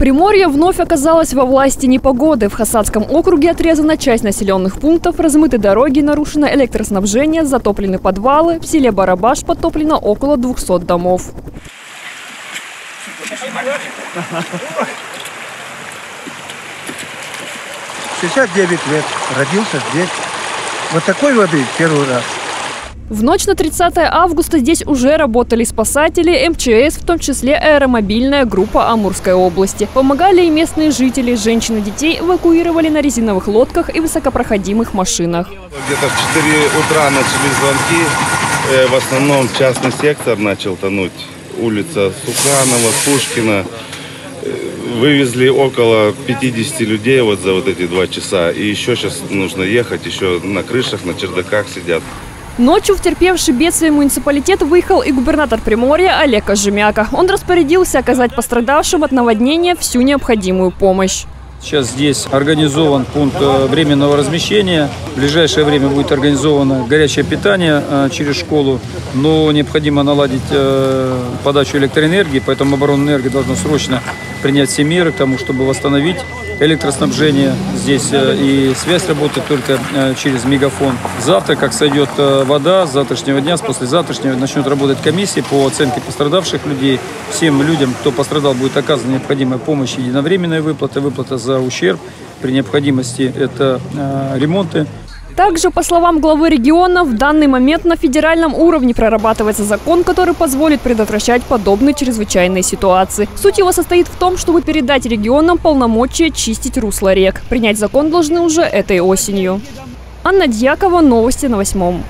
Приморье вновь оказалось во власти непогоды. В Хасадском округе отрезана часть населенных пунктов, размыты дороги, нарушено электроснабжение, затоплены подвалы. В селе Барабаш потоплено около 200 домов. Шестьдесят девять лет. Родился здесь. Вот такой воды первый раз. В ночь на 30 августа здесь уже работали спасатели, МЧС, в том числе аэромобильная группа Амурской области. Помогали и местные жители, женщин и детей эвакуировали на резиновых лодках и высокопроходимых машинах. Где-то в 4 утра начали звонки. Э, В основном частный сектор начал тонуть. Улица Суханова, Пушкина. Э, Вывезли около 50 людей вот за вот эти два часа. И еще сейчас нужно ехать, еще на крышах, на чердаках сидят. Ночью в терпевший бедствие муниципалитет выехал и губернатор Приморья Олег Кожемяка. Он распорядился оказать пострадавшим от наводнения всю необходимую помощь. Сейчас здесь организован пункт э, временного размещения. В ближайшее время будет организовано горячее питание э, через школу, но необходимо наладить э, подачу электроэнергии, поэтому оборонэнергия должна срочно принять все меры к тому, чтобы восстановить электроснабжение. Здесь э, и связь работает только э, через мегафон. Завтра, как сойдет э, вода, с завтрашнего дня, с послезавтрашнего начнет работать комиссия по оценке пострадавших людей. Всем людям, кто пострадал, будет оказана необходимая помощь, единовременная выплата, выплата за ущерб. При необходимости это ремонты. Также, по словам главы региона, в данный момент на федеральном уровне прорабатывается закон, который позволит предотвращать подобные чрезвычайные ситуации. Суть его состоит в том, чтобы передать регионам полномочия чистить русло рек. Принять закон должны уже этой осенью. Анна Дьякова, новости на восьмом.